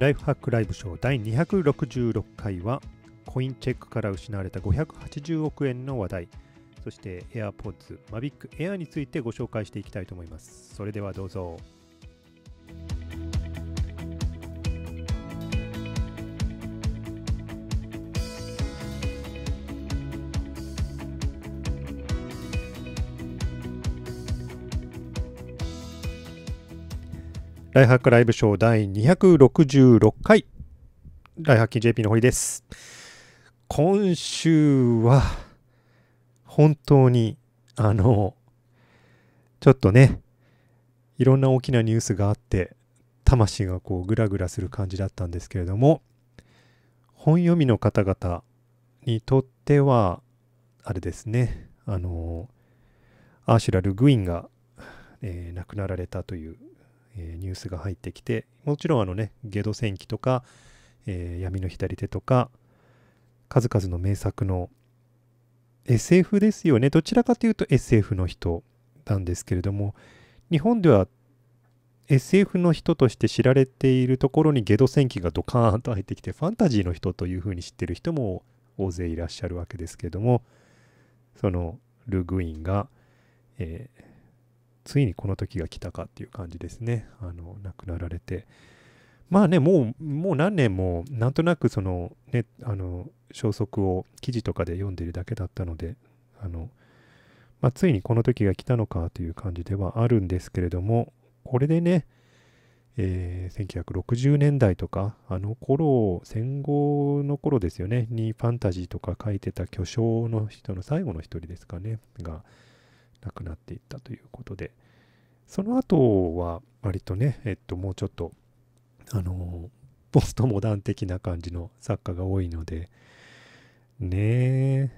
ライフハックライブショー第266回はコインチェックから失われた580億円の話題。そして AirPods Mavic Air についてご紹介していきたいと思います。それではどうぞ。ライハックライブショー第266回。ライハッキー JP の堀です。今週は本当にあのちょっとねいろんな大きなニュースがあって魂がこうグラグラする感じだったんですけれども本読みの方々にとってはあれですねあのアーシュラル・グインが、えー、亡くなられたというえー、ニュースが入ってきてもちろんあのねゲド戦記とか、えー、闇の左手とか数々の名作の SF ですよね。どちらかというと SF の人なんですけれども日本では SF の人として知られているところにゲド戦記がドカーンと入ってきてファンタジーの人というふうに知ってる人も大勢いらっしゃるわけですけれどもそのルグインが、えー、ついにこの時が来たかっていう感じですね。あの、亡くなられて。まあね、もう、もう何年も、なんとなくその、ね、あの、消息を記事とかで読んでるだけだったので、あの、まあ、ついにこの時が来たのかという感じではあるんですけれども、これでね、えー、1960年代とか、あの頃、戦後の頃ですよね、にファンタジーとか書いてた巨匠の人の最後の一人ですかね、が、亡くなっていったということで、その後は割とね、えっと、もうちょっと、あの、ポストモダン的な感じの作家が多いので、ねえ、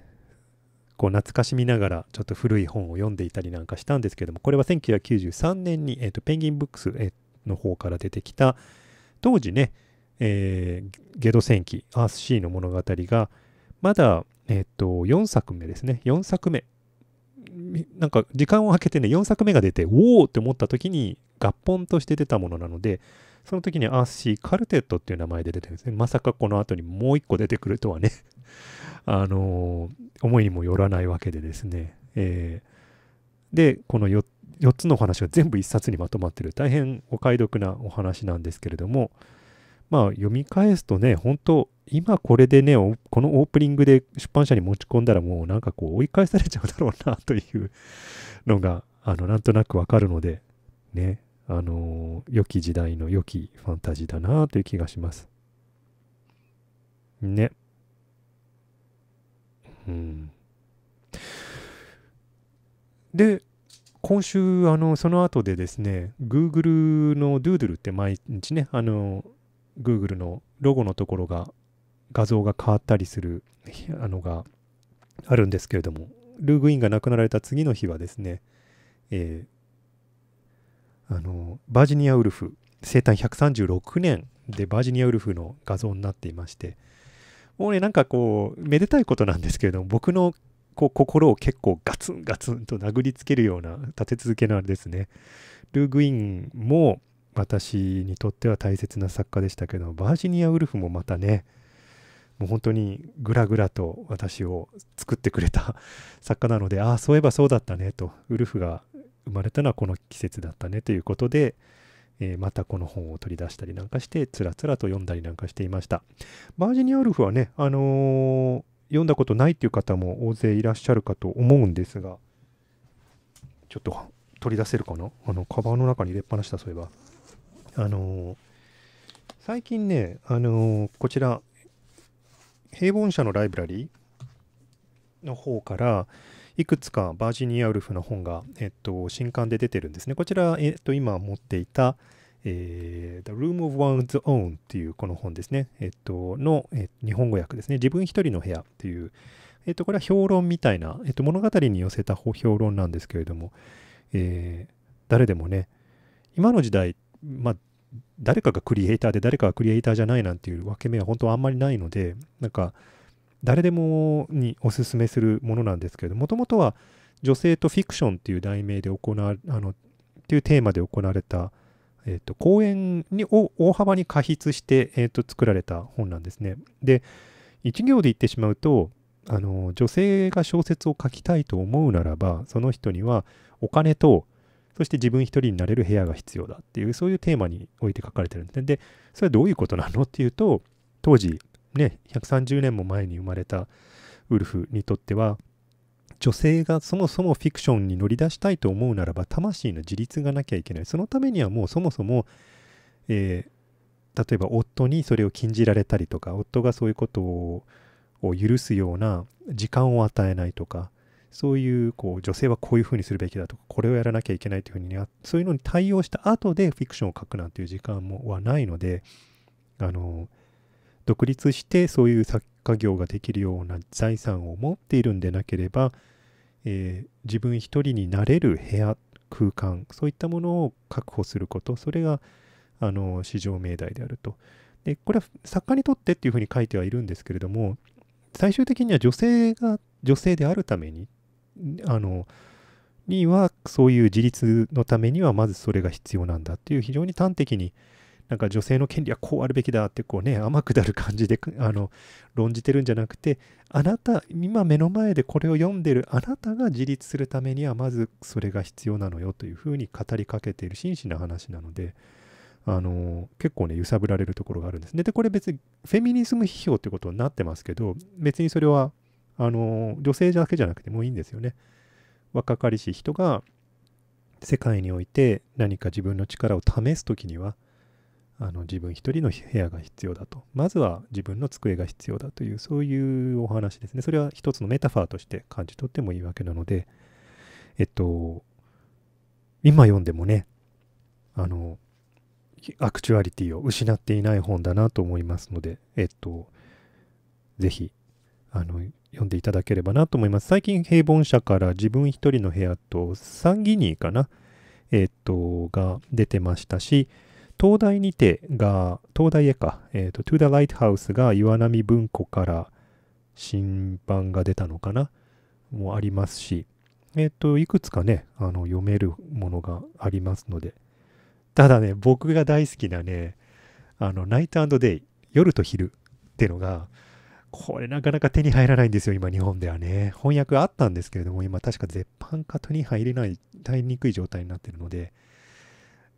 こう懐かしみながらちょっと古い本を読んでいたりなんかしたんですけども、これは1993年に、えっと、ペンギンブックスの方から出てきた、当時ね、えー、ゲド戦記、アースシーの物語が、まだ、えっと、4作目ですね。4作目なんか時間を空けてね、4作目が出て、おおって思った時に合本として出たものなので、その時にアーシー・カルテットっていう名前で出てるんですね。まさかこの後にもう一個出てくるとはね あのー、思いにもよらないわけでですね。えー、で、この 4, 4つのお話が全部1冊にまとまってる、大変お買い得なお話なんですけれども、まあ読み返すとね、本当今これでね、このオープニングで出版社に持ち込んだらもうなんかこう追い返されちゃうだろうなというのが、あの、なんとなくわかるので、ね、あの良き時代の良きファンタジーだなという気がします。ね。うん。で、今週、あの、その後でですね、Google の Doodle って毎日ね、あの、Google のロゴのところが画像が変わったりするあのがあるんですけれども、ルーグインが亡くなられた次の日はですね、えー、あのバージニアウルフ生誕136年でバージニアウルフの画像になっていましてもうねなんかこうめでたいことなんですけれども僕のこう心を結構ガツンガツンと殴りつけるような立て続けのあれですね。ルーグインも私にとっては大切な作家でしたけどバージニアウルフもまたねもう本当にぐらぐらと私を作ってくれた 作家なのでああそういえばそうだったねとウルフが生まれたのはこの季節だったねということで、えー、またこの本を取り出したりなんかしてつらつらと読んだりなんかしていました。バージニアウルフはねあのー、読んだことないっていう方も大勢いらっしゃるかと思うんですがちょっと取り出せるかな？あのカバンの中に入れっぱなしたそういえば。あの、最近ね、あの、こちら、平凡社のライブラリーの方から、いくつかバージニアウルフの本が、えっと、新刊で出てるんですね。こちら、えっと、今持っていた、えー、The Room of One's Own っていうこの本ですね。えっと、の、え日本語訳ですね。自分一人の部屋っていう、えっと、これは評論みたいな、えっと、物語に寄せた評論なんですけれども、えー、誰でもね、今の時代、まあ、誰かがクリエイターで誰かがクリエイターじゃないなんていう分け目は本当はあんまりないので、なんか、誰でもにおすすめするものなんですけれどもともとは女性とフィクションっていう題名で行わあのっていうテーマで行われた、えーと、公演にを大幅に過筆して、えーと、作られた本なんですね。で、一行で言ってしまうと、あの女性が小説を書きたいと思うならば、その人にはお金と、そして自分一人になれる部屋が必要だっていう、そういうテーマにおいて書かれてるんですね。で、それはどういうことなのっていうと、当時、ね、130年も前に生まれたウルフにとっては、女性がそもそもフィクションに乗り出したいと思うならば魂の自立がなきゃいけないそのためにはもうそもそも、えー、例えば夫にそれを禁じられたりとか夫がそういうことを許すような時間を与えないとかそういうこう女性はこういうふうにするべきだとかこれをやらなきゃいけないというふうにそういうのに対応した後でフィクションを書くなんていう時間もはないのであの独立してそういう作家業ができるような財産を持っているんでなければえー、自分一人になれる部屋空間そういったものを確保することそれがあの市場命題であると。でこれは作家にとってっていうふうに書いてはいるんですけれども最終的には女性が女性であるためにあのにはそういう自立のためにはまずそれが必要なんだっていう非常に端的になんか女性の権利はこうあるべきだってこうね甘くなる感じで あの論じてるんじゃなくてあなた今目の前でこれを読んでるあなたが自立するためにはまずそれが必要なのよというふうに語りかけている真摯な話なのであの結構ね揺さぶられるところがあるんですね。でこれ別にフェミニズム批評ってことになってますけど別にそれはあの女性だけじゃなくてもいいんですよね若かりし人が世界において何か自分の力を試す時にはあの自分一人の部屋が必要だと。まずは自分の机が必要だという、そういうお話ですね。それは一つのメタファーとして感じ取ってもいいわけなので、えっと、今読んでもね、あの、アクチュアリティを失っていない本だなと思いますので、えっと、ぜひ、あの、読んでいただければなと思います。最近、平凡社から自分一人の部屋と、サンギニーかな、えっと、が出てましたし、東大にてが、東大へか、えっ、ー、と、To the Lighthouse が岩波文庫から新版が出たのかな？もありますし、えっ、と、いくつかね、あの、読めるものがありますので。ただね、僕が大好きなね、あの、ナイトデイ、夜と昼ってのが、これなかなか手に入らないんですよ、今日本ではね。翻訳あったんですけれども、今確か絶版か手に入れない、入りにくい状態になってるので、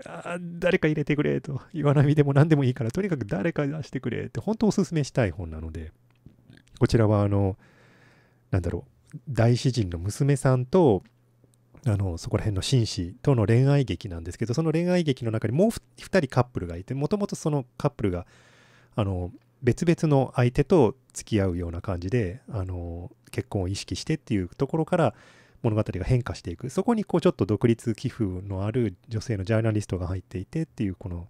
あ誰か入れてくれと、岩波でも何でもいいから、とにかく誰か出してくれって、本当おすすめしたい本なので、こちらは、あの、なんだろう、大詩人の娘さんと、あの、そこら辺の紳士との恋愛劇なんですけど、その恋愛劇の中にもう2人カップルがいて、もともとそのカップルが、あの、別々の相手と付き合うような感じで、あの、結婚を意識してっていうところから、物語が変化していくそこにこうちょっと独立寄付のある女性のジャーナリストが入っていてっていうこの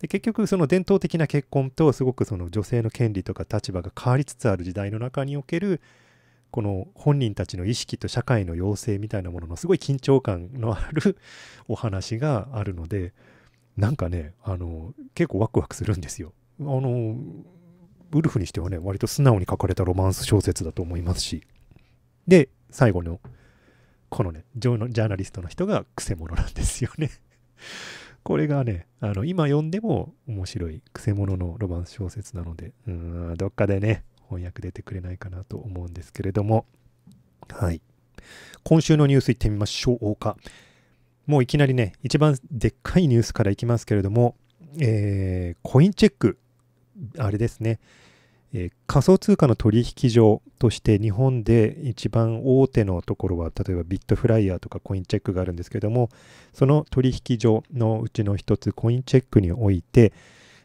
で結局その伝統的な結婚とすごくその女性の権利とか立場が変わりつつある時代の中におけるこの本人たちの意識と社会の要請みたいなもののすごい緊張感のある お話があるのでなんかねあの結構ワクワクするんですよ。あのウルフにしてはね割と素直に書かれたロマンス小説だと思いますしで最後のこのね、ジョ,ジャーナリストの人がくせ者なんですよね これがね、あの、今読んでも面白いくせ者のロマンス小説なので、うん、どっかでね、翻訳出てくれないかなと思うんですけれども、はい。今週のニュースいってみましょうか。もういきなりね、一番でっかいニュースからいきますけれども、えー、コインチェック、あれですね、えー、仮想通貨の取引所として日本で一番大手のところは例えばビットフライヤーとかコインチェックがあるんですけどもその取引所のうちの一つコインチェックにおいて、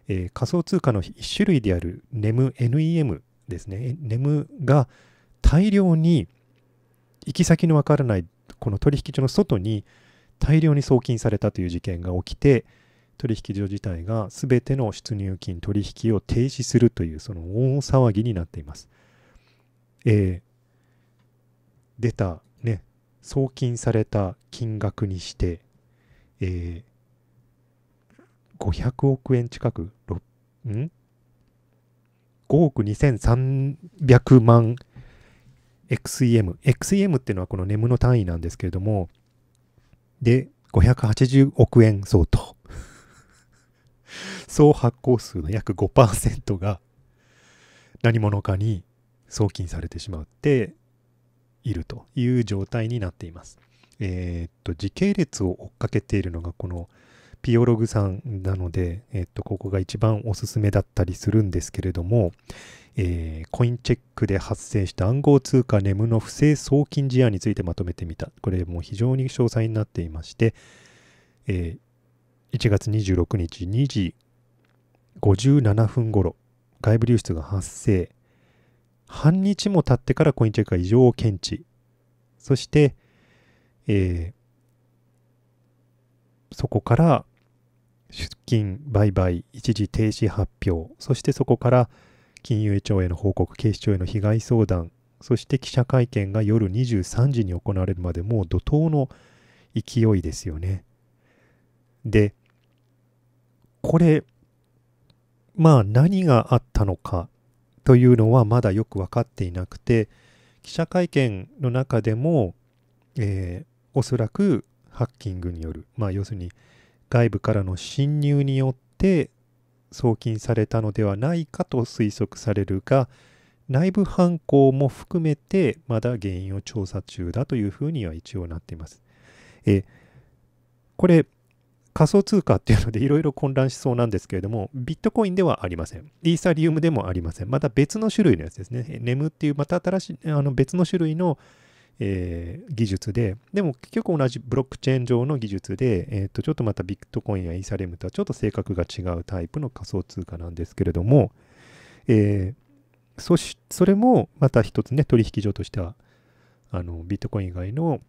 えー、仮想通貨の一種類である NEM, NEM ですね。NEM が大量に行き先のわからないこの取引所の外に大量に送金されたという事件が起きて取引所自体が全ての出入金取引を停止するというその大騒ぎになっています。えー、出たね、送金された金額にして、えー、500億円近く、ん ?5 億2300万 XEM。XEM っていうのはこのネムの単位なんですけれども、で、580億円相当。総発行数の約5%が何者かに送金されてしまっているという状態になっています。えー、っと、時系列を追っかけているのがこのピオログさんなので、えー、っと、ここが一番おすすめだったりするんですけれども、えー、コインチェックで発生した暗号通貨ネムの不正送金事案についてまとめてみた。これも非常に詳細になっていまして、えー、1月26日2時57分頃、外部流出が発生。半日も経ってからコインチェックが異常を検知。そして、えー、そこから出金、売買、一時停止発表、そしてそこから金融庁への報告、警視庁への被害相談、そして記者会見が夜23時に行われるまでもう怒涛の勢いですよね。で、これ、まあ何があったのかというのはまだよく分かっていなくて、記者会見の中でも、えー、おそらくハッキングによる、まあ要するに外部からの侵入によって送金されたのではないかと推測されるが、内部犯行も含めてまだ原因を調査中だというふうには一応なっています。えこれ仮想通貨っていうのでいろいろ混乱しそうなんですけれども、ビットコインではありません。イーサリウムでもありません。また別の種類のやつですね。ネムっていうまた新しいあの別の種類のえー、技術で、でも結局同じブロックチェーン上の技術で、えー、とちょっとまたビットコインやイーサレムとはちょっと性格が違うタイプの仮想通貨なんですけれども、えー、そしそれもまた一つね、取引所としては、あのビットコイン以外の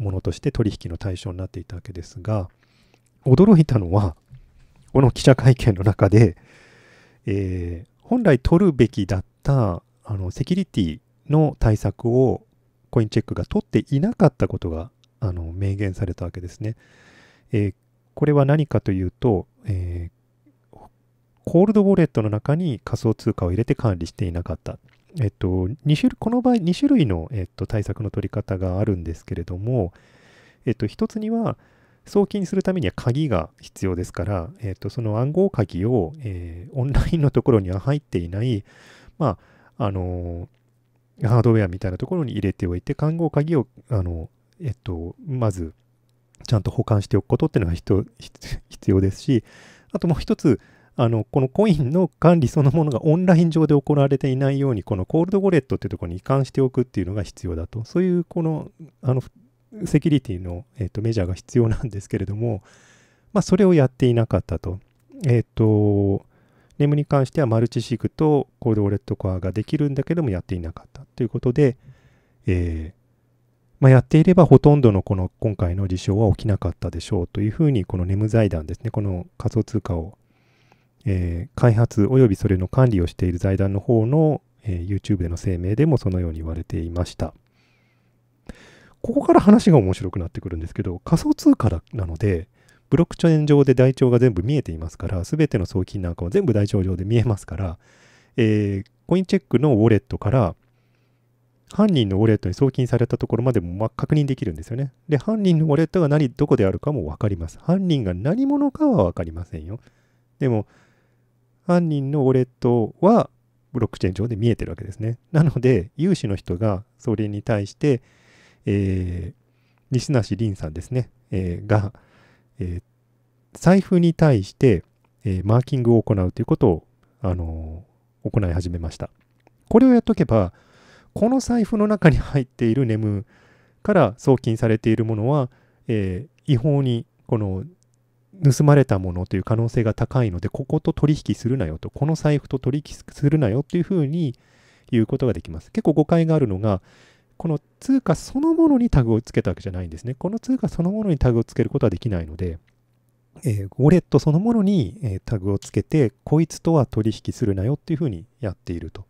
ものとして取引の対象になっていたわけですが、驚いたのは、この記者会見の中で、えー、本来取るべきだったあのセキュリティの対策をコインチェックが取っていなかったことがあの明言されたわけですね。えー、これは何かというと、えー、コールドウォレットの中に仮想通貨を入れて管理していなかった。えっと、2種この場合2種類の、えっと、対策の取り方があるんですけれども、えっと、1つには送金するためには鍵が必要ですから、えっと、その暗号鍵を、えー、オンラインのところには入っていない、まあ、あのーハードウェアみたいなところに入れておいて、看護鍵を、あの、えっと、まず、ちゃんと保管しておくことっていうのが必要ですし、あともう一つ、あの、このコインの管理そのものがオンライン上で行われていないように、このコールドウォレットっていうところに移管しておくっていうのが必要だと。そういう、この、あの、セキュリティの、えっと、メジャーが必要なんですけれども、まあ、それをやっていなかったと。えっと、ネムに関してはマルチシグとコールドウォレットコアができるんだけどもやっていなかったということで、えー、まあ、やっていればほとんどのこの今回の事象は起きなかったでしょうというふうにこのネム財団ですね、この仮想通貨を、えー、開発及びそれの管理をしている財団の方の、えー、YouTube での声明でもそのように言われていました。ここから話が面白くなってくるんですけど、仮想通貨なので、ブロックチェーン上で台帳が全部見えていますから、すべての送金なんかは全部台帳上で見えますから、えー、コインチェックのウォレットから犯人のウォレットに送金されたところまでも、ま、確認できるんですよね。で、犯人のウォレットが何、どこであるかも分かります。犯人が何者かは分かりませんよ。でも、犯人のウォレットはブロックチェーン上で見えてるわけですね。なので、有志の人がそれに対して、えー、西梨凛さんですね、えー、が、えー、財布に対して、えー、マーキングを行うということを、あのー、行い始めました。これをやっとけば、この財布の中に入っているネムから送金されているものは、えー、違法にこの盗まれたものという可能性が高いので、ここと取引するなよと、この財布と取引するなよというふうに言うことができます。結構誤解があるのが、この通貨そのものにタグをつけたわけじゃないんですね。この通貨そのものにタグをつけることはできないので、えー、ウォレットそのものに、えー、タグをつけて、こいつとは取引するなよっていうふうにやっていると。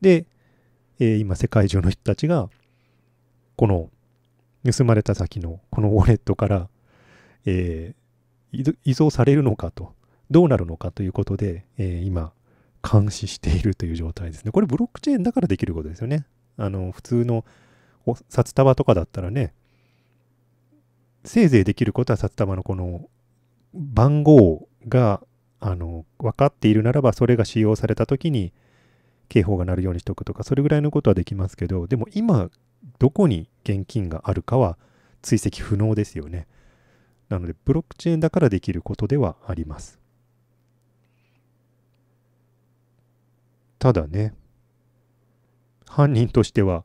で、えー、今世界中の人たちが、この盗まれた先のこのウォレットから、えー、移送されるのかと、どうなるのかということで、えー、今、監視しているという状態ですね。これブロックチェーンだからできることですよね。あの、普通の札束とかだったらね、せいぜいできることは札束のこの番号があの分かっているならばそれが使用された時に警報が鳴るようにしておくとかそれぐらいのことはできますけどでも今どこに現金があるかは追跡不能ですよねなのでブロックチェーンだからできることではあります。ただね犯人としては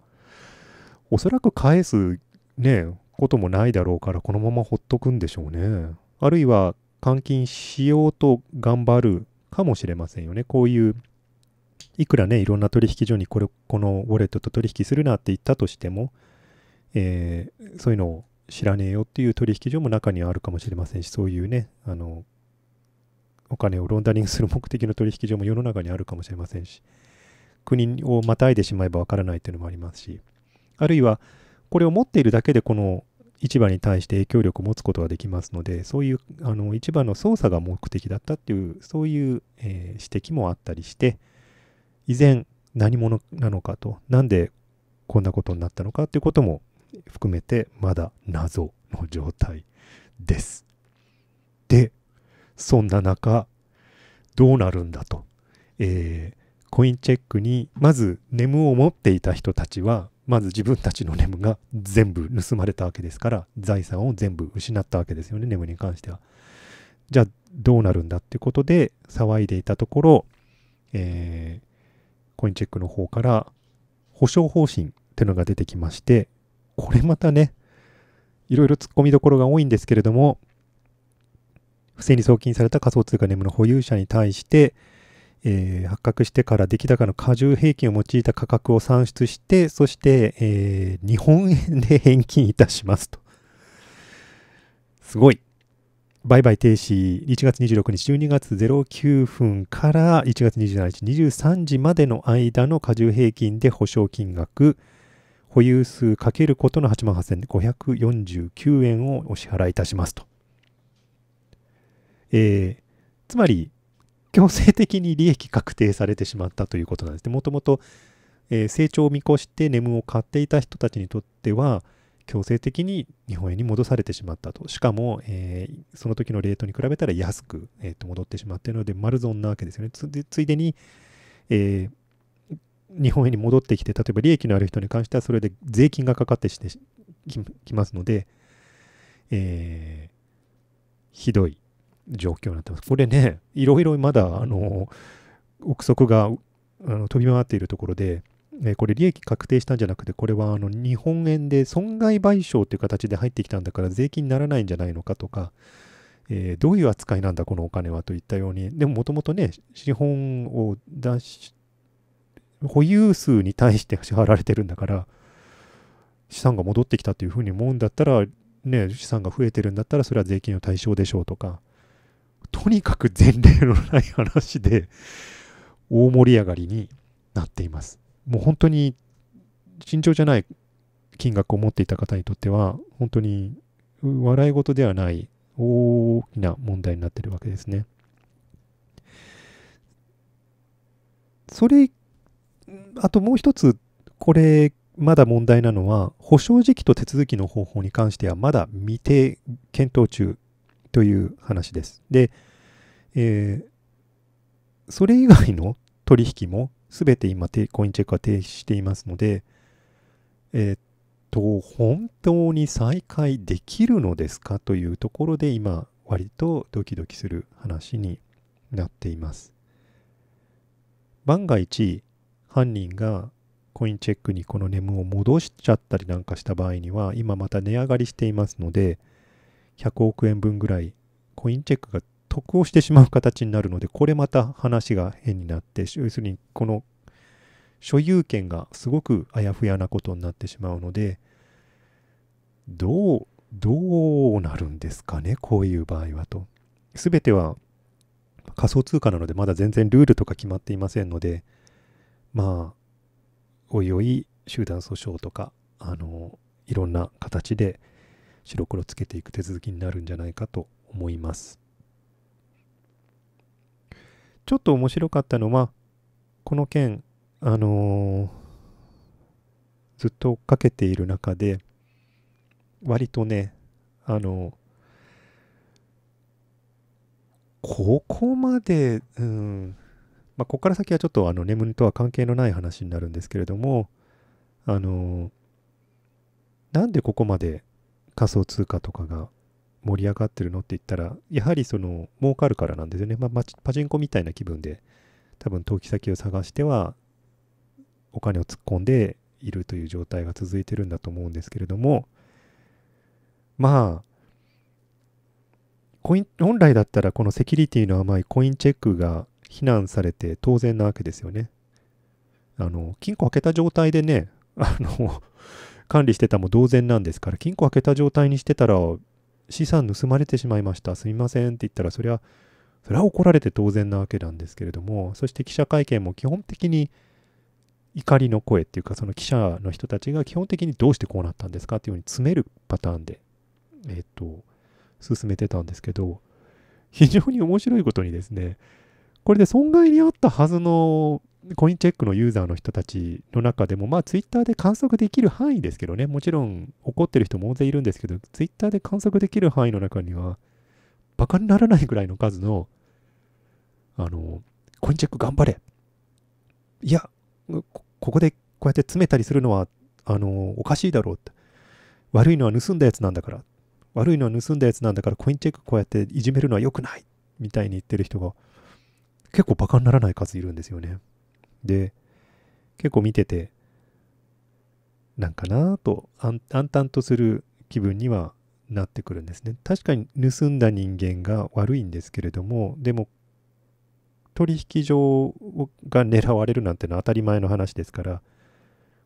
おそらく返すねこともないだろうからこのままほっとくんでしょうね。あるいは換金しようと頑張るかもしれませんよね。こういういくらねいろんな取引所にこれこのウォレットと取引するなって言ったとしても、えー、そういうのを知らねえよっていう取引所も中にはあるかもしれませんしそういうねあのお金をロンダリングする目的の取引所も世の中にあるかもしれませんし国をまたいでしまえばわからないというのもありますしあるいはこれを持っているだけでこの市場に対して影響力を持つことができますのでそういうあの市場の操作が目的だったっていうそういう、えー、指摘もあったりして以前何者なのかとなんでこんなことになったのかということも含めてまだ謎の状態です。でそんな中どうなるんだと、えー、コインチェックにまずネムを持っていた人たちはまず自分たちのネムが全部盗まれたわけですから財産を全部失ったわけですよねネムに関してはじゃあどうなるんだってことで騒いでいたところ、えー、コインチェックの方から保証方針っていうのが出てきましてこれまたねいろいろ突っ込みどころが多いんですけれども不正に送金された仮想通貨ネームの保有者に対してえー、発覚してから出来高の過重平均を用いた価格を算出して、そして、えー、日本円で返金いたしますと。すごい。売買停止、1月26日、12月09分から1月27日、23時までの間の過重平均で保証金額、保有数かけることの8万8549円をお支払いいたしますと。えー、つまり、強制的に利益確定されてしまったということなんですね。もともと、えー、成長を見越してネムを買っていた人たちにとっては、強制的に日本円に戻されてしまったと。しかも、えー、その時のレートに比べたら安く、えー、と戻ってしまっているので、丸損なわけですよね。ついでに、えー、日本円に戻ってきて、例えば利益のある人に関してはそれで税金がかかってしてきますので、えー、ひどい状況になってます。これね、いろいろまだ、あの、憶測があの飛び回っているところで、えこれ利益確定したんじゃなくて、これはあの日本円で損害賠償という形で入ってきたんだから税金にならないんじゃないのかとか、えー、どういう扱いなんだこのお金はといったように、でももともとね、資本を出し、保有数に対して支払われてるんだから、資産が戻ってきたというふうに思うんだったら、ね、資産が増えてるんだったら、それは税金の対象でしょうとか、とにかく前例のない話で大盛り上がりになっています。もう本当に慎重じゃない金額を持っていた方にとっては本当に笑い事ではない大きな問題になってるわけですね。それ、あともう一つ、これ、まだ問題なのは、保証時期と手続きの方法に関してはまだ未定、検討中という話です。で、えー、それ以外の取引も全て今コインチェックは停止していますので、えー、っと、本当に再開できるのですかというところで今、割とドキドキする話になっています。万が一、犯人がコインチェックにこのネムを戻しちゃったりなんかした場合には、今また値上がりしていますので、100億円分ぐらいコインチェックが得をしてしまう形になるので、これまた話が変になって、要するにこの所有権がすごくあやふやなことになってしまうので、どう、どうなるんですかね、こういう場合はと。すべては仮想通貨なので、まだ全然ルールとか決まっていませんので、まあ、おいおい集団訴訟とか、あの、いろんな形で、白黒つけていく手続きになるんじゃないかと思います。ちょっと面白かったのは、この件、あのー、ずっと追っかけている中で、割とね、あのここまで、うん、まあ、ここから先はちょっとあの眠りとは関係のない話になるんですけれども、あの、なんでここまで仮想通貨とかが盛り上がってるのって言ったら、やはりその儲かるからなんですよね。まあ、パチンコみたいな気分で、多分投機先を探しては、お金を突っ込んでいるという状態が続いてるんだと思うんですけれども、まあ、コイン本来だったらこのセキュリティの甘いコインチェックが非難されて当然なわけですよね。あの、金庫開けた状態でね、あの、管理してたも同然なんですから、金庫開けた状態にしてたら、資産盗まれてしまいました。すみませんって言ったら、それは、それは怒られて当然なわけなんですけれども、そして記者会見も基本的に怒りの声っていうか、その記者の人たちが基本的にどうしてこうなったんですかっていうふうに詰めるパターンで、えっと、進めてたんですけど、非常に面白いことにですね、これで損害にあったはずのコインチェックのユーザーの人たちの中でも、まあツイッターで観測できる範囲ですけどね、もちろん怒ってる人も大勢いるんですけど、ツイッターで観測できる範囲の中には、バカにならないぐらいの数の、あの、コインチェック頑張れ。いや、こここでこうやって詰めたりするのは、あの、おかしいだろうって。悪いのは盗んだやつなんだから。悪いのは盗んだやつなんだから、コインチェックこうやっていじめるのは良くないみたいに言ってる人が、結構バカにならない数いるんですよね。で、結構見てて、なんかなぁと暗淡とする気分にはなってくるんですね。確かに盗んだ人間が悪いんですけれども、でも取引所が狙われるなんてのは当たり前の話ですから、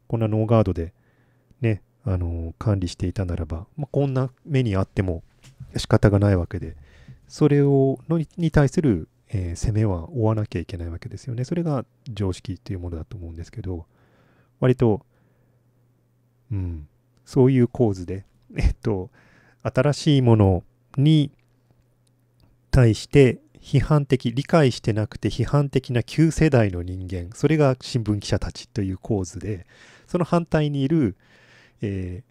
こんなノーガードでね、あの管理していたならば、まあ、こんな目にあっても仕方がないわけで、それをのに対するえー、攻めは追わなきゃいけないわけですよね。それが常識っていうものだと思うんですけど、割と、うん、そういう構図で、えっと、新しいものに対して批判的、理解してなくて批判的な旧世代の人間、それが新聞記者たちという構図で、その反対にいる、え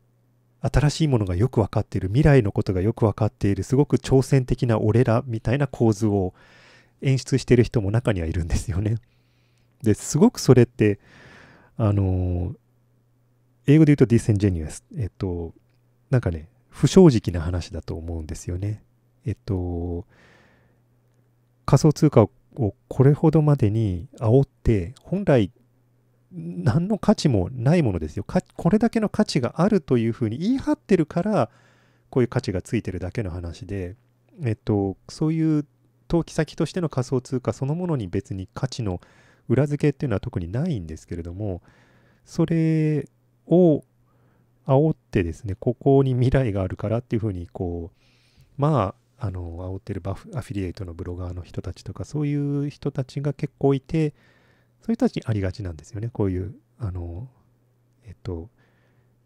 ー、新しいものがよく分かっている、未来のことがよく分かっている、すごく挑戦的な俺らみたいな構図を演出してる人も中にはいるんですよね。ですごくそれってあの英語で言うと disingenuous えっとなんかね不正直な話だと思うんですよね。えっと仮想通貨をこれほどまでに煽って本来何の価値もないものですよこれだけの価値があるというふうに言い張ってるからこういう価値がついてるだけの話でえっとそういう投機先としての仮想通貨そのものに別に価値の裏付けっていうのは特にないんですけれどもそれを煽ってですねここに未来があるからっていうふうにこうまああの煽ってるバフアフィリエイトのブロガーの人たちとかそういう人たちが結構いてそういう人たちにありがちなんですよね。こういうあのえっと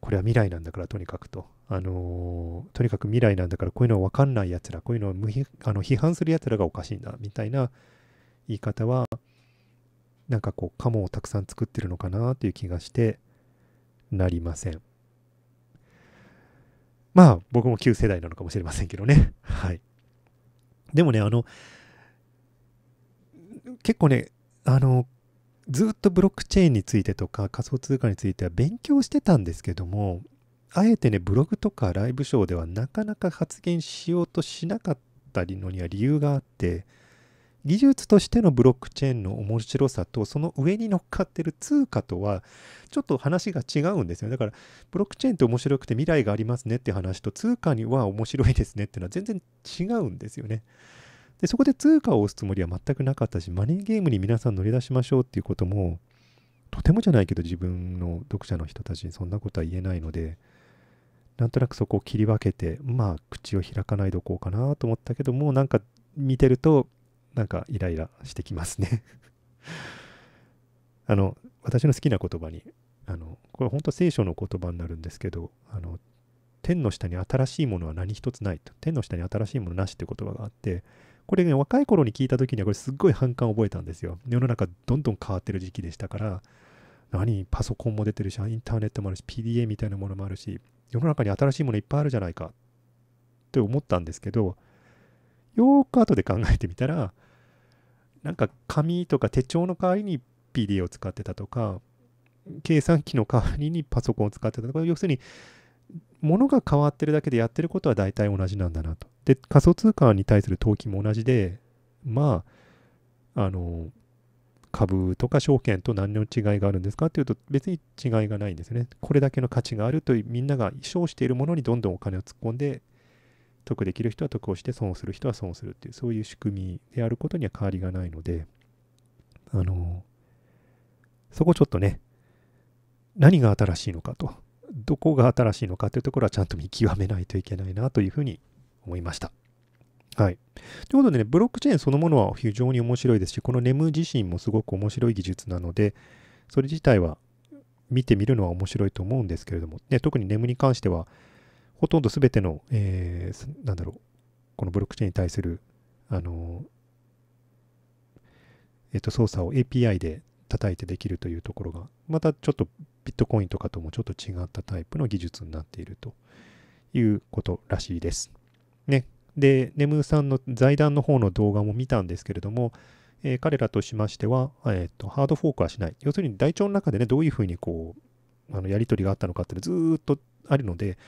これは未来なんだからとにかくと。あのとにかく未来なんだからこういうのは分かんないやつら、こういうのを無あの批判するやつらがおかしいんだ、みたいな言い方は、なんかこう、カモをたくさん作ってるのかなという気がしてなりません。まあ、僕も旧世代なのかもしれませんけどね。はい。でもね、あの、結構ね、あの、ずっとブロックチェーンについてとか仮想通貨については勉強してたんですけども、あえてね、ブログとかライブショーではなかなか発言しようとしなかったのには理由があって、技術としてのブロックチェーンの面白さとその上に乗っかってる通貨とはちょっと話が違うんですよだからブロックチェーンって面白くて未来がありますねって話と通貨には面白いですねっていうのは全然違うんですよね。でそこで通貨を押すつもりは全くなかったしマネーゲームに皆さん乗り出しましょうっていうこともとてもじゃないけど自分の読者の人たちにそんなことは言えないのでなんとなくそこを切り分けて、まあ、口を開かないでおこうかなと思ったけども、なんか見てると、なんかイライラしてきますね あの、私の好きな言葉に、あの、これ本当聖書の言葉になるんですけど、あの、天の下に新しいものは何一つないと。天の下に新しいものなしって言葉があって、これね、若い頃に聞いた時にはこれすっごい反感を覚えたんですよ。世の中どんどん変わってる時期でしたから、何パソコンも出てるし、インターネットもあるし、PDA みたいなものもあるし、世の中に新しいものいっぱいあるじゃないかって思ったんですけど、よーく後で考えてみたら、なんか紙とか手帳の代わりに PDA を使ってたとか、計算機の代わりにパソコンを使ってたとか、要するに、物が変わってるだけでやってることは大体同じなんだなと。で、仮想通貨に対する投機も同じで、まあ、あの、株とか証券と何の違いがあるんですかっていうと別に違いがないんですね。これだけの価値があるというみんなが称しているものにどんどんお金を突っ込んで得できる人は得をして損をする人は損をするっていうそういう仕組みであることには変わりがないのであのそこちょっとね何が新しいのかとどこが新しいのかというところはちゃんと見極めないといけないなというふうに思いました。はい。ということでね、ブロックチェーンそのものは非常に面白いですし、この NEM 自身もすごく面白い技術なので、それ自体は見てみるのは面白いと思うんですけれども、ね、特に NEM に関しては、ほとんど全ての、えー、なんだろう、このブロックチェーンに対する、あの、えっ、ー、と、操作を API で叩いてできるというところが、またちょっとビットコインとかともちょっと違ったタイプの技術になっているということらしいです。ね。で、ネムさんの財団の方の動画も見たんですけれども、えー、彼らとしましては、えーと、ハードフォークはしない。要するに台帳の中でね、どういうふうにこう、あのやり取りがあったのかってずっとあるので、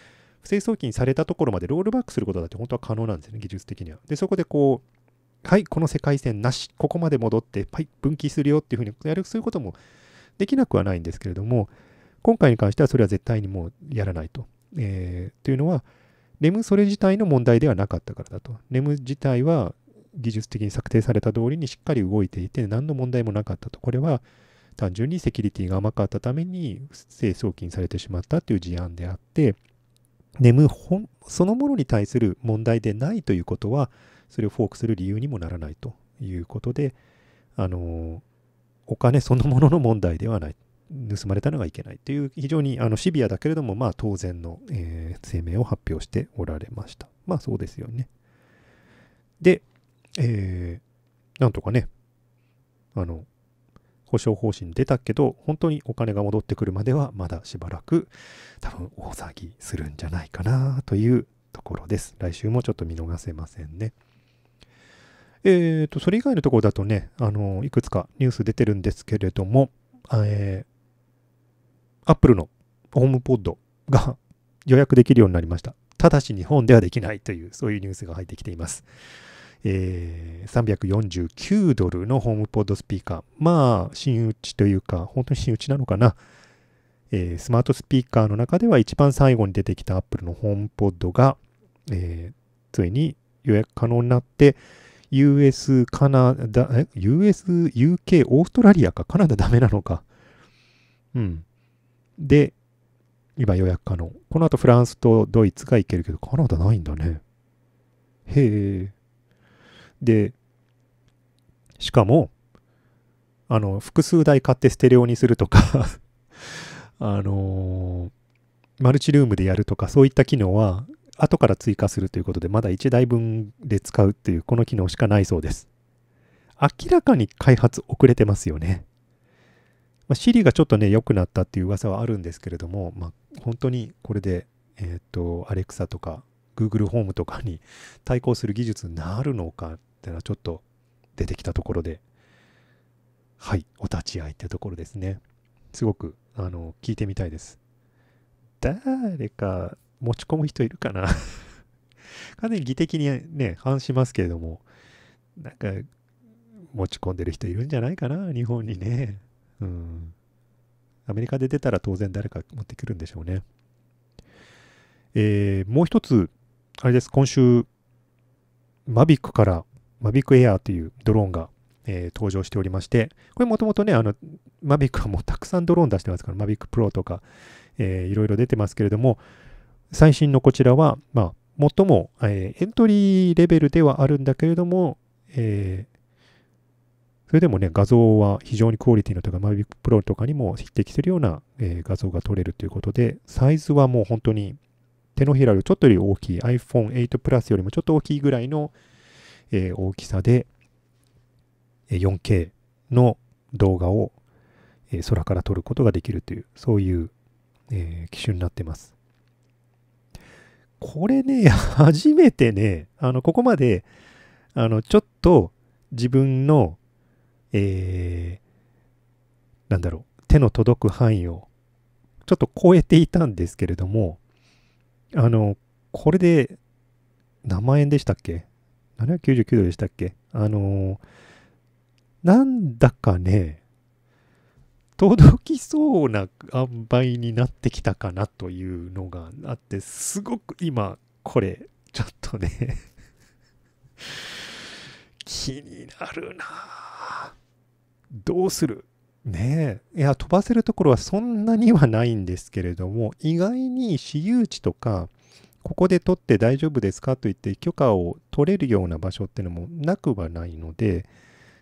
不正送金されたところまでロールバックすることだって本当は可能なんですよね、技術的には。で、そこでこう、はい、この世界線なし、ここまで戻って、はい、分岐するよっていうふうにやる、そういうこともできなくはないんですけれども、今回に関してはそれは絶対にもうやらないと。えー、というのは、ネムそれ自体の問題ではなかったからだと。ネム自体は技術的に策定された通りにしっかり動いていて何の問題もなかったと。これは単純にセキュリティが甘かったために不正送金されてしまったという事案であって、ネムそのものに対する問題でないということは、それをフォークする理由にもならないということで、あの、お金そのものの問題ではない。盗まれたのがいけないという非常にあのシビアだけれどもまあ当然の、えー、声明を発表しておられました。まあそうですよね。で、えー、なんとかね、あの、保証方針出たけど、本当にお金が戻ってくるまではまだしばらく多分大騒ぎするんじゃないかなというところです。来週もちょっと見逃せませんね。えーと、それ以外のところだとね、あの、いくつかニュース出てるんですけれども、えアアップルのホームポッドが 予約できるようになりました。ただし日本ではできないという、そういうニュースが入ってきています。えー、349ドルのホームポッドスピーカー。まあ、新打ちというか、本当に新打ちなのかな。えー、スマートスピーカーの中では一番最後に出てきたアップルのホームポッドが、えー、ついに予約可能になって、US、カナダ、?US、UK、オーストラリアか。カナダダメなのか。うん。で、今予約可能。この後フランスとドイツが行けるけど、カナダないんだね。へえ。で、しかも、あの、複数台買ってステレオにするとか あのー、マルチルームでやるとか、そういった機能は、後から追加するということで、まだ1台分で使うっていう、この機能しかないそうです。明らかに開発遅れてますよね。まあ、Siri がちょっとね、良くなったっていう噂はあるんですけれども、まあ、本当にこれで、えっ、ー、と、Alexa とか Google ホームとかに 対抗する技術になるのかってのはちょっと出てきたところで、はい、お立ち会いってところですね。すごく、あの、聞いてみたいです。誰か持ち込む人いるかな？かなり擬的にね、反しますけれども、なんか、持ち込んでる人いるんじゃないかな、日本にね。うん。アメリカで出たら当然誰か持ってくるんでしょうね。えー、もう一つ、あれです、今週、マビックから、マビックエアーというドローンが、えー、登場しておりまして、これもともとね、あの、マビックはもうたくさんドローン出してますから、マビックプロとか、えー、いろいろ出てますけれども、最新のこちらは、まあ、最も、えー、エントリーレベルではあるんだけれども、えそれでもね、画像は非常にクオリティの高い Mavic Pro とかにも匹敵するような、えー、画像が撮れるということで、サイズはもう本当に手のひらよりちょっとより大きい iPhone8 Plus よりもちょっと大きいぐらいの、えー、大きさで、え 4K の動画を、えー、空から撮ることができるという、そういう、えー、機種になってます。これね、初めてね、あの、ここまで、あの、ちょっと自分の、えー、なんだろう、手の届く範囲をちょっと超えていたんですけれども、あの、これで何万円でしたっけ ?799 ドルでしたっけ？あの、なんだかね、届きそうな塩梅になってきたかなというのがあって、すごく今、これ、ちょっとね気になるなぁどうする？ねえ。いや、飛ばせるところはそんなにはないんですけれども、意外に私有地とか、ここで取って大丈夫ですかと言って許可を取れるような場所っていうのもなくはないので、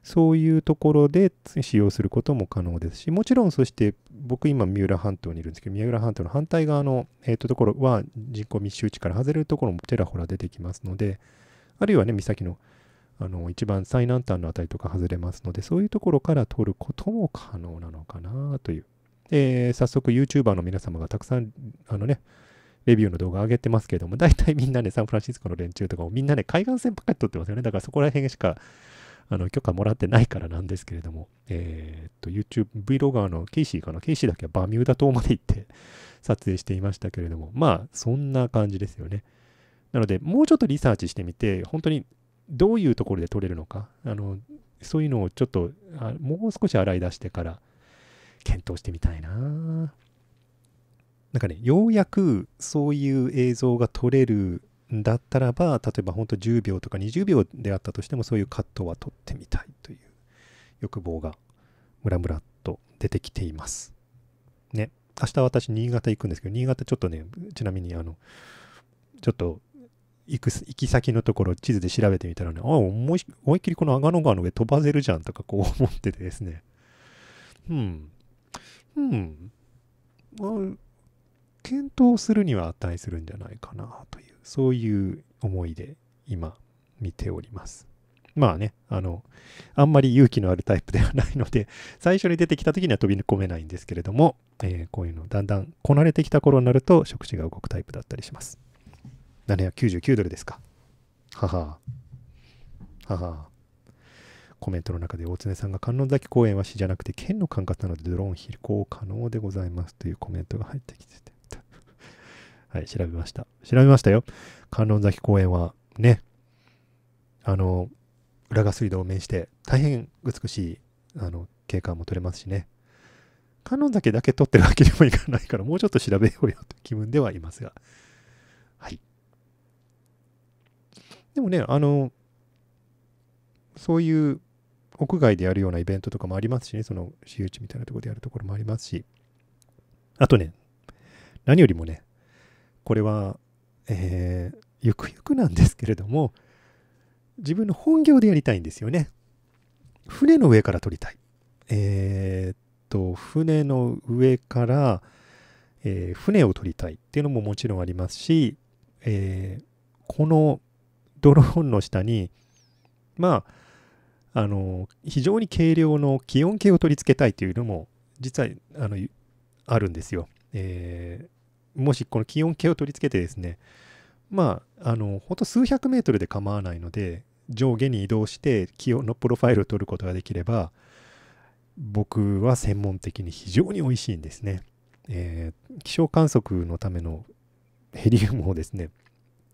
そういうところで使用することも可能ですし、もちろんそして僕今三浦半島にいるんですけど、三浦半島の反対側の、えー、とところは人口密集地から外れるところもちらほら出てきますので、あるいはね、岬のあの一番最南端のあたりとか外れますので、そういうところから取ることも可能なのかなという。えー、早速 YouTuber の皆様がたくさん、あのね、レビューの動画上げてますけれども、大体みんなね、サンフランシスコの連中とかもみんなね、海岸線ばっかり撮ってますよね。だからそこら辺しかあの許可もらってないからなんですけれども、えー、っと、YouTube、Vlogger のケイシーかな、ケイシーだけ？はバミューダ島まで行って 撮影していましたけれども、まあ、そんな感じですよね。なので、もうちょっとリサーチしてみて、本当にどういうところで撮れるのか、あのそういうのをちょっとあもう少し洗い出してから検討してみたいな。なんかね、ようやくそういう映像が撮れるんだったらば、例えば本当10秒とか20秒であったとしても、そういうカットは撮ってみたいという欲望がムラムラと出てきています。ね。明日私、新潟行くんですけど、新潟ちょっとね、ちなみにあの、ちょっと行く行き先のところ地図で調べてみたらね、あ思い思いっきりこの阿賀野川の上飛ばせるじゃんとかこう思っててですね。うん。うん。まあ、検討するには値するんじゃないかなという。そういう思いで今見ております。まあね、あの、あんまり勇気のあるタイプではないので、最初に出てきた時には飛び込めないんですけれども、えー、こういうのだんだんこなれてきた頃になると触手が動くタイプだったりします。799ドルですか。はは。はは。コメントの中で大常さんが観音崎公園は市じゃなくて県の管轄なのでドローン飛行可能でございますというコメントが入ってきてて。はい、調べました。調べましたよ。観音崎公園はね、あの、浦賀水道を面して大変美しいあの景観も撮れますしね。観音崎だけ撮ってるわけにもいかないから、もうちょっと調べようよという気分ではいますが。はい。でもね、あの、そういう屋外でやるようなイベントとかもありますしね、その私有地みたいなところでやるところもありますし、あとね、何よりもね、これは、えー、ゆくゆくなんですけれども、自分の本業でやりたいんですよね。船の上から撮りたい。えー、っと、船の上から、えー、船を撮りたいっていうのももちろんありますし、えー、このドローンの下に、まあ、あの、非常に軽量の気温計を取り付けたいというのも、実は、あの、あるんですよ。えー、もしこの気温計を取り付けてですね、まあ、あの、ほんと数百メートルで構わないので、上下に移動して気温のプロファイルを取ることができれば、僕は専門的に非常に美味しいんですね。えー、気象観測のためのヘリウムをですね、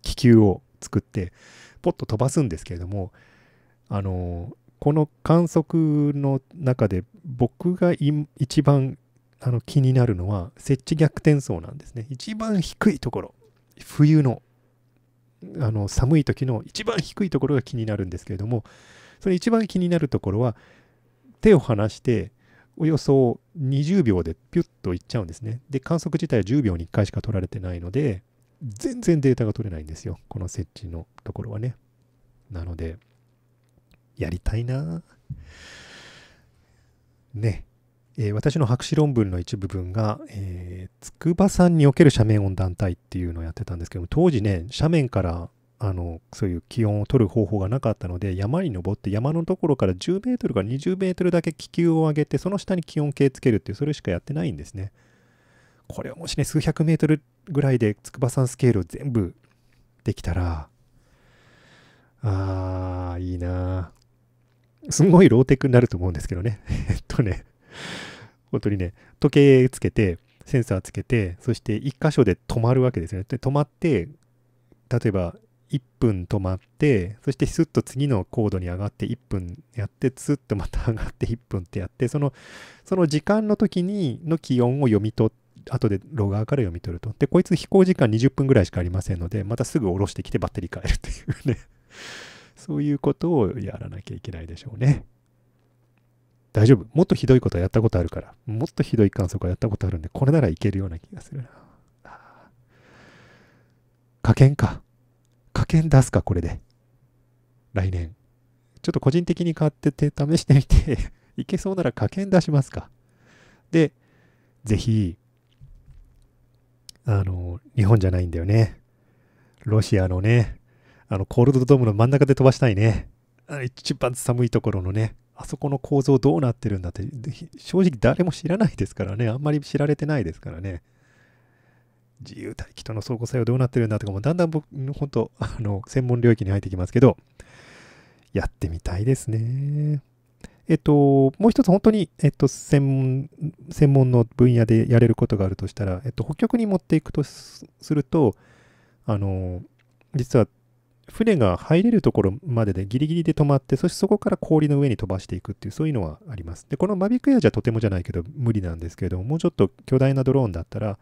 気球を作って、ポッと飛ばすんですけれども、あの、この観測の中で僕が一番あの気になるのは設置逆転層なんですね。一番低いところ、冬のあの寒い時の一番低いところが気になるんですけれども、その一番気になるところは手を離しておよそ20秒でピュッといっちゃうんですね。で、観測自体は10秒に1回しか取られてないので、全然データが取れないんですよ。この設置のところはね。なので、やりたいなね。えー、私の博士論文の一部分が、えー、筑波山における斜面温暖帯っていうのをやってたんですけども、当時ね、斜面からあのそういう気温を取る方法がなかったので、山に登って山のところから10メートルから20メートルだけ気球を上げて、その下に気温計つけるっていう、それしかやってないんですね。これをもしね、数百メートルぐらいで筑波山スケールを全部できたら、あー、いいなすんごいローテクになると思うんですけどね。えっとね、本当にね、時計つけて、センサーつけて、そして1箇所で止まるわけですよね。で、止まって、例えば1分止まって、そしてスッと次のコードに上がって1分やって、スッとまた上がって1分ってやって、その、その時間の時にの気温を読み取って、後でロガーから読み取ると。で、こいつ飛行時間20分ぐらいしかありませんので、またすぐ下ろしてきてバッテリー変えるっていうね そういうことをやらなきゃいけないでしょうね。大丈夫。もっとひどいことはやったことあるから。もっとひどい観測はやったことあるんで、これならいけるような気がするな。加減か。加減出すか、これで。来年。ちょっと個人的に買ってて試してみて いけそうなら加減出しますか。で、ぜひ、あの、日本じゃないんだよね。ロシアのね、あの、コールドドームの真ん中で飛ばしたいね。一番寒いところのね、あそこの構造どうなってるんだって、正直誰も知らないですからね、あんまり知られてないですからね。自由大気との相互作用どうなってるんだとかも、だんだん僕、本当あの、専門領域に入ってきますけど、やってみたいですね。えっと、もう一つ本当に、えっと、専門、専門の分野でやれることがあるとしたら、えっと、北極に持っていくとすると、あの、実は船が入れるところまででギリギリで止まって、そしてそこから氷の上に飛ばしていくっていう、そういうのはあります。で、このマビックエアじゃとてもじゃないけど無理なんですけれども、もうちょっと巨大なドローンだったら、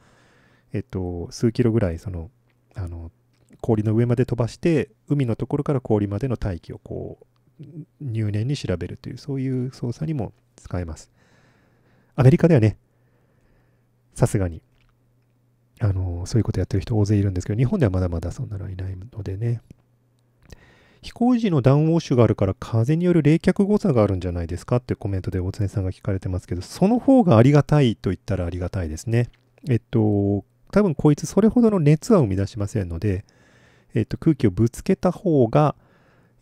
えっと、数キロぐらい、その、あの、氷の上まで飛ばして、海のところから氷までの大気をこう、入念に調べるという、そういう操作にも使えます。アメリカではね、さすがに、あの、そういうことやってる人大勢いるんですけど、日本ではまだまだそんなのはいないのでね、飛行時のダウンウォッシュがあるから風による冷却誤差があるんじゃないですかってコメントで大常さんが聞かれてますけど、その方がありがたいと言ったらありがたいですね。えっと、多分こいつそれほどの熱は生み出しませんので、えっと、空気をぶつけた方が、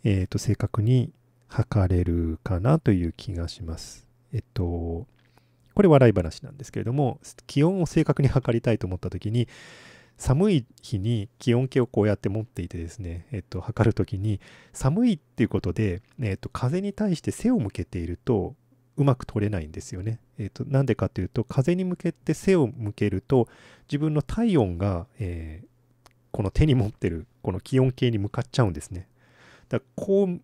えっと、正確に測れるかなという気がします。えっと、これ笑い話なんですけれども、気温を正確に測りたいと思った時に、寒い日に気温計をこうやって持っていてですね、えっと、測るときに寒いっていうことで、えっと、風に対して背を向けているとうまく取れないんですよね。えっと、なんでかというと風に向けて背を向けると自分の体温が、えー、この手に持ってるこの気温計に向かっちゃうんですね。だこう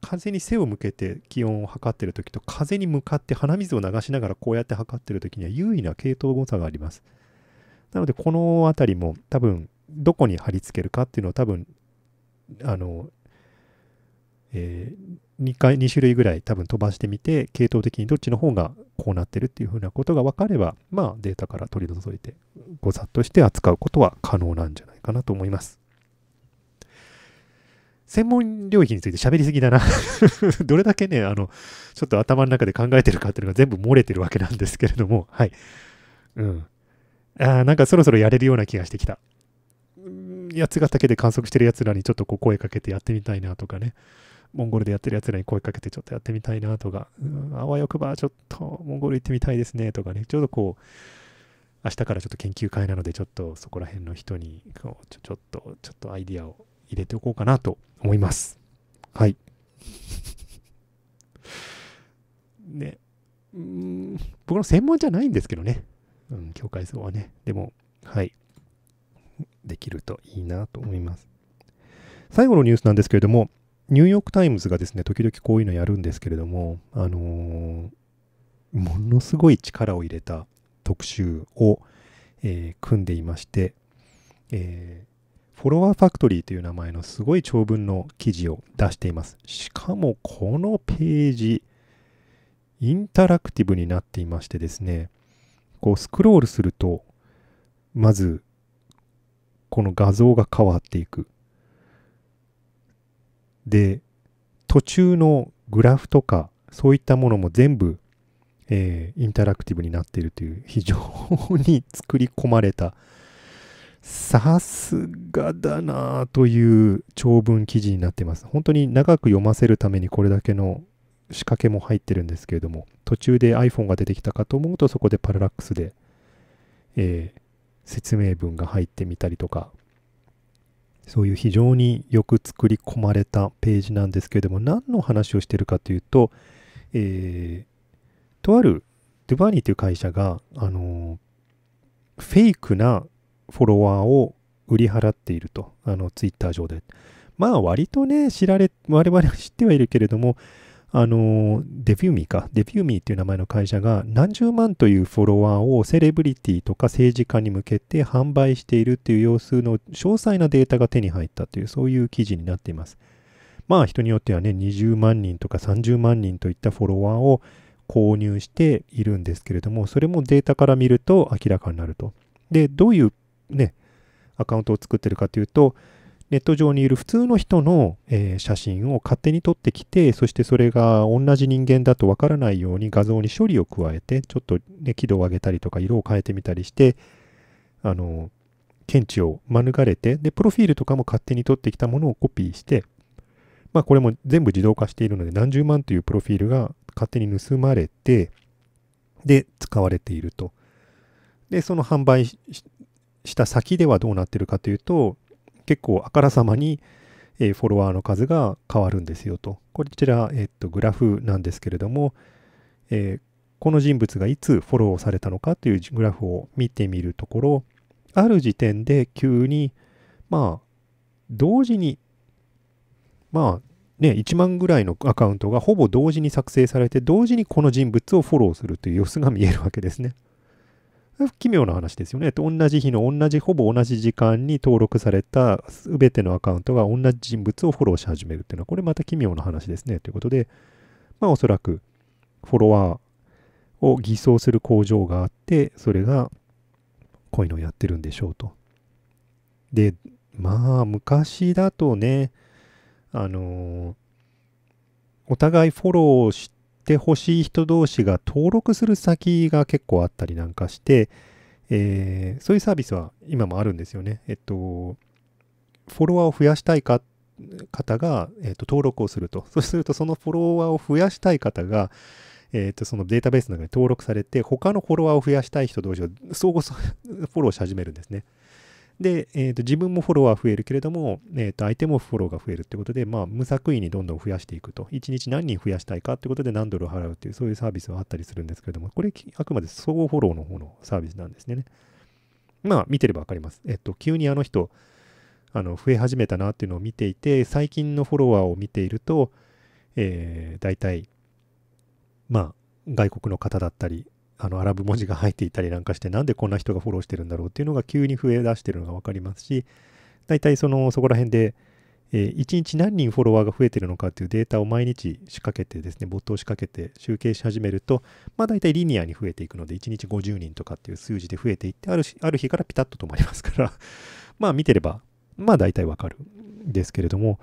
風に背を向けて気温を測ってるときと風に向かって鼻水を流しながらこうやって測ってるときには優位な系統誤差があります。なので、この辺りも多分、どこに貼り付けるかっていうのは多分、あの、えー、2回、2種類ぐらい多分飛ばしてみて、系統的にどっちの方がこうなってるっていうふうなことが分かれば、まあデータから取り除いて、誤差として扱うことは可能なんじゃないかなと思います。専門領域について喋りすぎだな どれだけね、あの、ちょっと頭の中で考えてるかっていうのが全部漏れてるわけなんですけれども、はい。うん。ああなんかそろそろやれるような気がしてきた。八ヶ岳で観測してる奴らにちょっとこう声かけてやってみたいなとかね。モンゴルでやってる奴らに声かけてちょっとやってみたいなとか、あわよくばちょっとモンゴル行ってみたいですねとかね、ちょうどこう、明日からちょっと研究会なので、ちょっとそこら辺の人にこうちょちょっと、ちょっとアイディアを入れておこうかなと思います。はい。ね。うん僕の専門じゃないんですけどね。うん、境界像はね。でも、はい。できるといいなと思います。最後のニュースなんですけれども、ニューヨーク・タイムズがですね、時々こういうのやるんですけれども、あのー、ものすごい力を入れた特集を、えー、組んでいまして、えー、フォロワーファクトリーという名前のすごい長文の記事を出しています。しかもこのページ、インタラクティブになっていましてですね、こうスクロールすると、まず、この画像が変わっていく。で、途中のグラフとか、そういったものも全部、えー、インタラクティブになっているという非常に作り込まれたさすがだなという長文記事になっています。本当に長く読ませるためにこれだけの仕掛けも入ってるんですけれども、途中で iPhone が出てきたかと思うと、そこでパララックスで、えー、説明文が入ってみたりとか、そういう非常によく作り込まれたページなんですけれども、何の話をしてるかというと、えー、とあるドゥバーニーという会社が、あのフェイクなフォロワーを売り払っていると、あのツイッター上で。まあ割とね、知られ、我々は知ってはいるけれども、あの、デビューミーか、デビューミーっていう名前の会社が何十万というフォロワーをセレブリティとか政治家に向けて販売しているっていう様子の詳細なデータが手に入ったという、そういう記事になっています。まあ人によってはね、20万人とか30万人といったフォロワーを購入しているんですけれども、それもデータから見ると明らかになると。で、どういうね、アカウントを作ってるかというと、ネット上にいる普通の人の、えー、写真を勝手に撮ってきて、そしてそれが同じ人間だとわからないように画像に処理を加えて、ちょっと、ね、輝度を上げたりとか色を変えてみたりして、あの、検知を免れて、で、プロフィールとかも勝手に撮ってきたものをコピーして、まあこれも全部自動化しているので何十万というプロフィールが勝手に盗まれて、で、使われていると。で、その販売した先ではどうなってるかというと、結構あからさまに、え、フォロワーの数が変わるんですよと。こちら、え、っと、グラフなんですけれども、えー、この人物がいつフォローされたのかというグラフを見てみるところ、ある時点で急に、まあ、同時に、まあ、ね、1万ぐらいのアカウントがほぼ同時に作成されて、同時にこの人物をフォローするという様子が見えるわけですね。奇妙な話ですよね。同じ日の同じ、ほぼ同じ時間に登録された全てのアカウントが同じ人物をフォローし始めるっていうのは、これまた奇妙な話ですね。ということで、まあおそらくフォロワーを偽装する工場があって、それがこういうのをやってるんでしょうと。で、まあ昔だとね、あのー、お互いフォローして、ってほしい人同士が登録する先が結構あったりなんかして、えー、そういうサービスは今もあるんですよね。えっと、フォロワーを増やしたいか方が、えっと、登録をすると。そうすると、そのフォロワーを増やしたい方が、えっと、そのデータベースの中に登録されて、他のフォロワーを増やしたい人同士が相互フォローし始めるんですね。で、えーと、自分もフォロワー増えるけれども、えーと、相手もフォローが増えるってことで、まあ、無作為にどんどん増やしていくと。1日何人増やしたいかってことで何ドル払うっていう、そういうサービスはあったりするんですけれども、これ、あくまで総合フォローの方のサービスなんですね。まあ、見てればわかります。えっと、急にあの人、あの、増え始めたなっていうのを見ていて、最近のフォロワーを見ていると、えー、大体、まあ、外国の方だったり、あのアラブ文字が入っていたりなんかしてなんでこんな人がフォローしてるんだろうっていうのが急に増え出してるのが分かりますし大体そのそこら辺で、えー、1日何人フォロワーが増えてるのかっていうデータを毎日仕掛けてですねボットを仕掛けて集計し始めるとまあ大体リニアに増えていくので1日50人とかっていう数字で増えていってあるある日からピタッと止まりますから まあ見てればまあ大体わかるんですけれども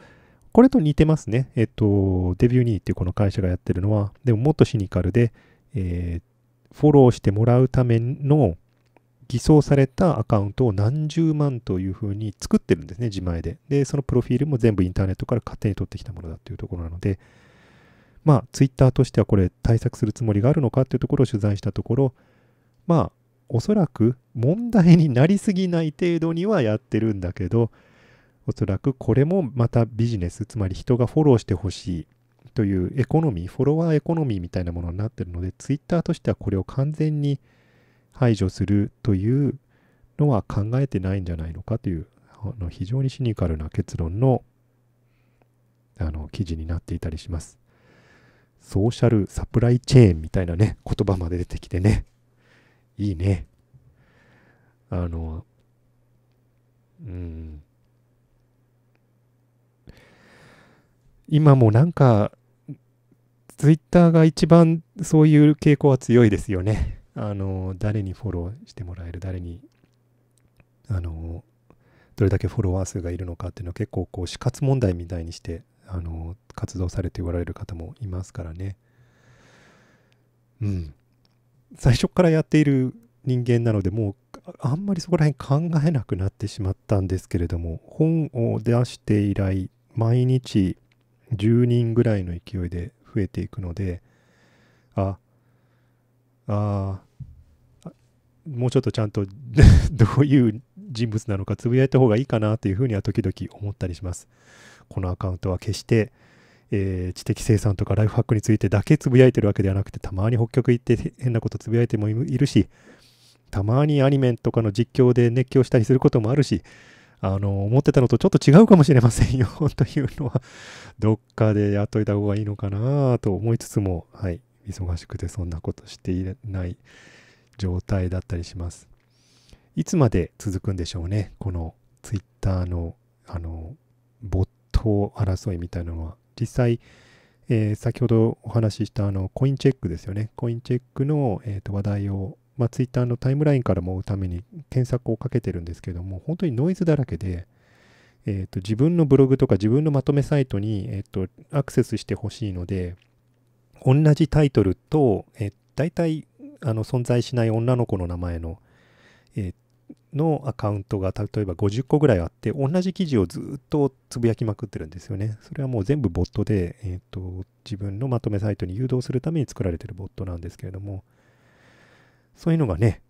これと似てますね。えっと、デビューニーっていうこの会社がやってるのは、でももっとシニカルで、えー、フォローしてもらうための偽装されたアカウントを何十万というふうに作ってるんですね、自前で。で、そのプロフィールも全部インターネットから勝手に取ってきたものだというところなので、まあ、ツイッターとしてはこれ対策するつもりがあるのかというところを取材したところ、まあ、おそらく問題になりすぎない程度にはやってるんだけど、おそらくこれもまたビジネス、つまり人がフォローしてほしい。というエコノミー、フォロワーエコノミーみたいなものになってるので、ツイッターとしてはこれを完全に排除するというのは考えてないんじゃないのかという、あの非常にシニカルな結論のあの記事になっていたりします。ソーシャルサプライチェーンみたいなね、言葉まで出てきてね、いいね。あの、うん。今もなんかツイッターが一番そういう傾向は強いですよね。あの、誰にフォローしてもらえる、誰に、あの、どれだけフォロワー数がいるのかっていうのは結構こう死活問題みたいにして、あの、活動されておられる方もいますからね。うん。最初からやっている人間なので、もうあんまりそこら辺考えなくなってしまったんですけれども、本を出して以来、毎日10人ぐらいの勢いで増えていくので、あ、あもうちょっとちゃんと どういう人物なのかつぶやいた方がいいかなというふうには時々思ったりします。このアカウントは決して、えー、知的生産とかライフハックについてだけつぶやいてるわけではなくて、たまに北極行って変なことつぶやいてもいるし、たまにアニメとかの実況で熱狂したりすることもあるし、あの、思ってたのとちょっと違うかもしれませんよ というのは、どっかでやっといた方がいいのかなと思いつつも、はい、忙しくてそんなことしていない状態だったりします。いつまで続くんでしょうね、このツイッターの、あの、ボット争いみたいなのは。実際、えー、先ほどお話ししたあのコインチェックですよね。コインチェックの、えーと話題をまあ、ツイッターのタイムラインからも追うために検索をかけてるんですけども、本当にノイズだらけで、えーと、自分のブログとか自分のまとめサイトに、えーと、アクセスしてほしいので、同じタイトルと、えー、大体あの存在しない女の子の名前の、えー、のアカウントが例えば50個ぐらいあって、同じ記事をずっとつぶやきまくってるんですよね。それはもう全部ボットで、えーと自分のまとめサイトに誘導するために作られてるボットなんですけれども、そういうのがね、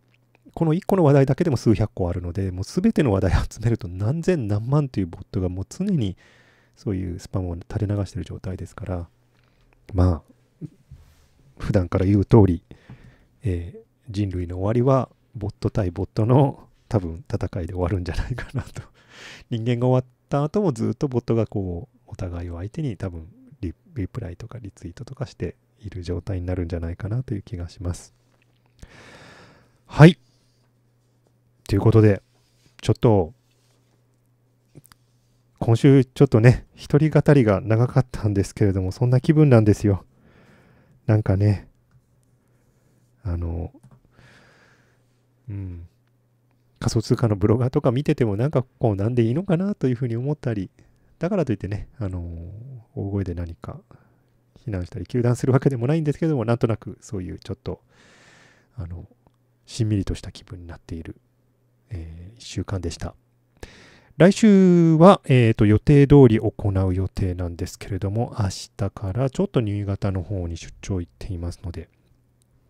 この1個の話題だけでも数百個あるので、もう全ての話題を集めると何千何万というボットがもう常にそういうスパムを垂れ流している状態ですから、まあ、普段から言う通り、えー、人類の終わりはボット対ボットの多分戦いで終わるんじゃないかなと。人間が終わった後もずっとボットがこう、お互いを相手に多分リプライとかリツイートとかしている状態になるんじゃないかなという気がします。はい。ということで、ちょっと、今週ちょっとね、一人語りが長かったんですけれども、そんな気分なんですよ。なんかね、あの、うん、仮想通貨のブロガーとか見ててもなんかこうなんでいいのかなというふうに思ったり、だからといってね、あの、大声で何か非難したり、糾弾するわけでもないんですけども、なんとなくそういうちょっと、あの、しんみりとした気分になっている、えー、1週間でした。来週は、えーと、予定通り行う予定なんですけれども、明日からちょっと新潟の方に出張行っていますので、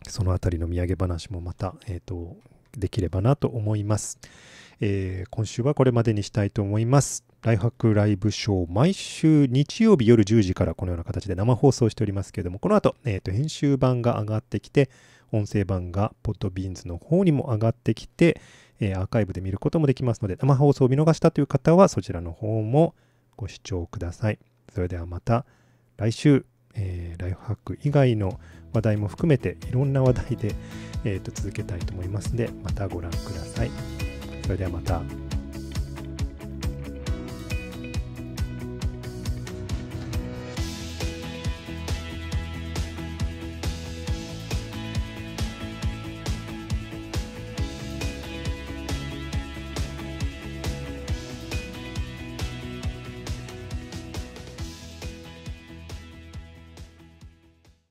そのあたりの土産話もまた、えーと、できればなと思います、えー、今週はこれまでにしたいと思います。ライフハックライブショー、毎週日曜日夜10時からこのような形で生放送しておりますけれども、この後、えーと編集版が上がってきて、音声版がポッドビーンズの方にも上がってきて、えー、アーカイブで見ることもできますので、生放送を見逃したという方はそちらの方もご視聴ください。それではまた来週、えー、ライフハック以外の話題も含めていろんな話題で、えーと続けたいと思いますので、またご覧ください。それではまた。